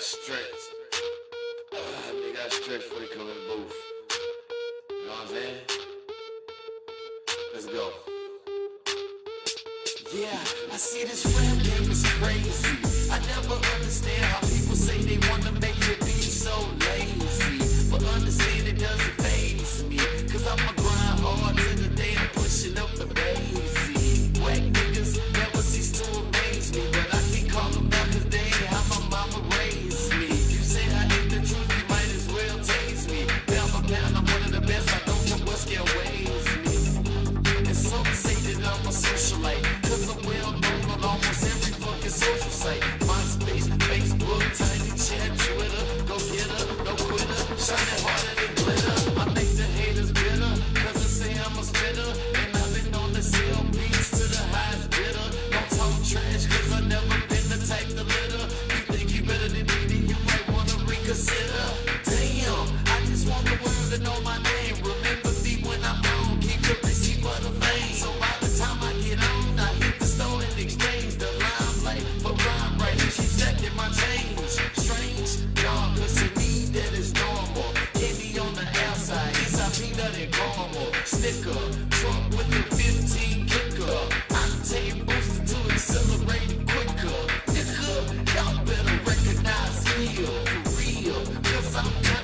got stretch. Uh, they got stretch for the coming booth. You know what I'm saying? Let's go. Yeah, I see this rap game is crazy. I never understand how people say they wanna make it be so lazy. But understand it doesn't Magic armor, snicker, trunk with the 15 kicker. Octane booster to accelerate quicker. Nigga, y'all better recognize here, for real, cause I'm